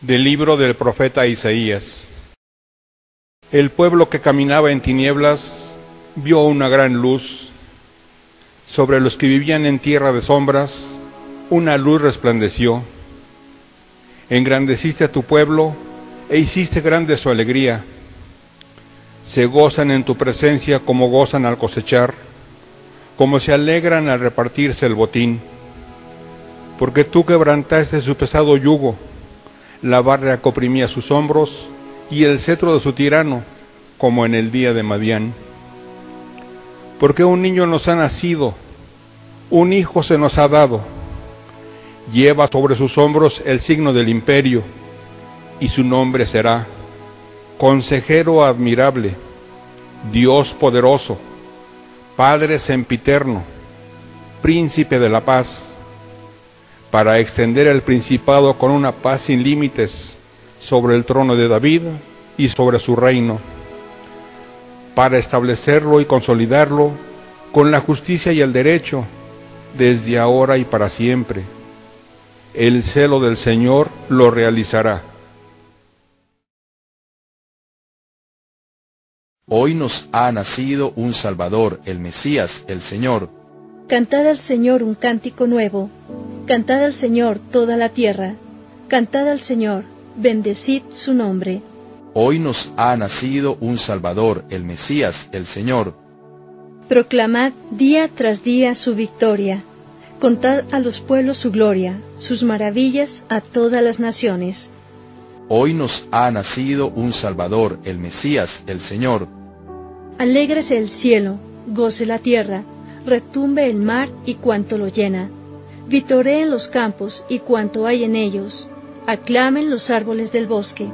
Del libro del profeta Isaías. El pueblo que caminaba en tinieblas vio una gran luz. Sobre los que vivían en tierra de sombras, una luz resplandeció. Engrandeciste a tu pueblo e hiciste grande su alegría. Se gozan en tu presencia como gozan al cosechar, como se alegran al repartirse el botín. Porque tú quebrantaste su pesado yugo la barra comprimía sus hombros y el cetro de su tirano, como en el día de Madián. Porque un niño nos ha nacido, un hijo se nos ha dado, lleva sobre sus hombros el signo del imperio, y su nombre será Consejero admirable, Dios poderoso, Padre sempiterno, Príncipe de la paz para extender el principado con una paz sin límites sobre el trono de David y sobre su reino, para establecerlo y consolidarlo con la justicia y el derecho desde ahora y para siempre. El celo del Señor lo realizará. Hoy nos ha nacido un Salvador, el Mesías, el Señor. Cantad al Señor un cántico nuevo Cantad al Señor toda la tierra, cantad al Señor, bendecid su nombre. Hoy nos ha nacido un Salvador, el Mesías, el Señor. Proclamad día tras día su victoria, contad a los pueblos su gloria, sus maravillas a todas las naciones. Hoy nos ha nacido un Salvador, el Mesías, el Señor. Alégrese el cielo, goce la tierra, retumbe el mar y cuanto lo llena Vitoreen los campos y cuanto hay en ellos, aclamen los árboles del bosque.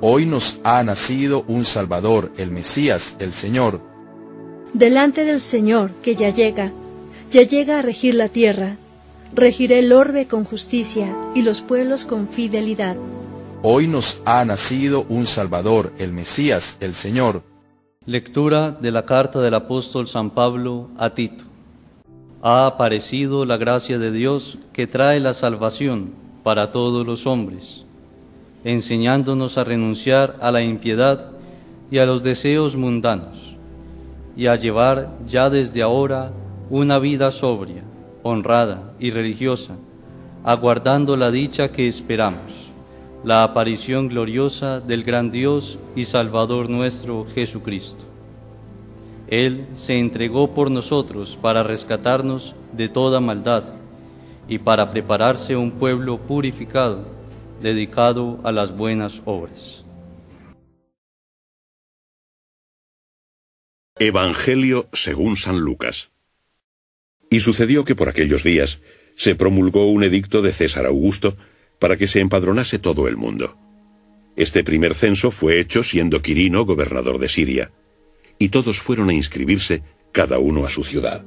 Hoy nos ha nacido un Salvador, el Mesías, el Señor. Delante del Señor, que ya llega, ya llega a regir la tierra, regirá el orbe con justicia y los pueblos con fidelidad. Hoy nos ha nacido un Salvador, el Mesías, el Señor. Lectura de la carta del apóstol San Pablo a Tito ha aparecido la gracia de Dios que trae la salvación para todos los hombres, enseñándonos a renunciar a la impiedad y a los deseos mundanos, y a llevar ya desde ahora una vida sobria, honrada y religiosa, aguardando la dicha que esperamos, la aparición gloriosa del gran Dios y Salvador nuestro Jesucristo él se entregó por nosotros para rescatarnos de toda maldad y para prepararse un pueblo purificado, dedicado a las buenas obras. Evangelio según San Lucas. Y sucedió que por aquellos días se promulgó un edicto de César Augusto para que se empadronase todo el mundo. Este primer censo fue hecho siendo Quirino gobernador de Siria y todos fueron a inscribirse, cada uno a su ciudad.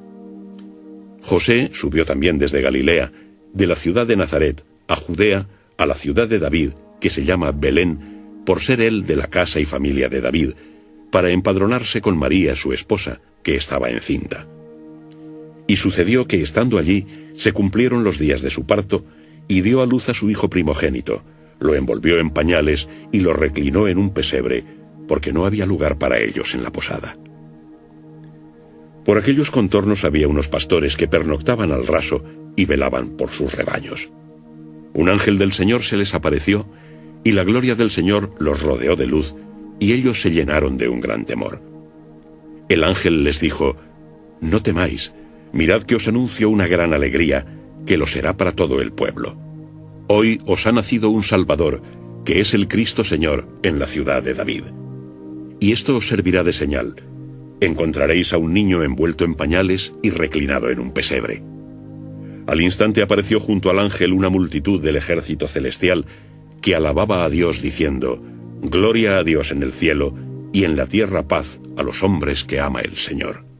José subió también desde Galilea, de la ciudad de Nazaret, a Judea, a la ciudad de David, que se llama Belén, por ser él de la casa y familia de David, para empadronarse con María, su esposa, que estaba encinta. Y sucedió que estando allí, se cumplieron los días de su parto, y dio a luz a su hijo primogénito, lo envolvió en pañales y lo reclinó en un pesebre, porque no había lugar para ellos en la posada. Por aquellos contornos había unos pastores que pernoctaban al raso y velaban por sus rebaños. Un ángel del Señor se les apareció, y la gloria del Señor los rodeó de luz, y ellos se llenaron de un gran temor. El ángel les dijo, No temáis, mirad que os anuncio una gran alegría, que lo será para todo el pueblo. Hoy os ha nacido un Salvador, que es el Cristo Señor, en la ciudad de David y esto os servirá de señal. Encontraréis a un niño envuelto en pañales y reclinado en un pesebre. Al instante apareció junto al ángel una multitud del ejército celestial que alababa a Dios diciendo, Gloria a Dios en el cielo y en la tierra paz a los hombres que ama el Señor.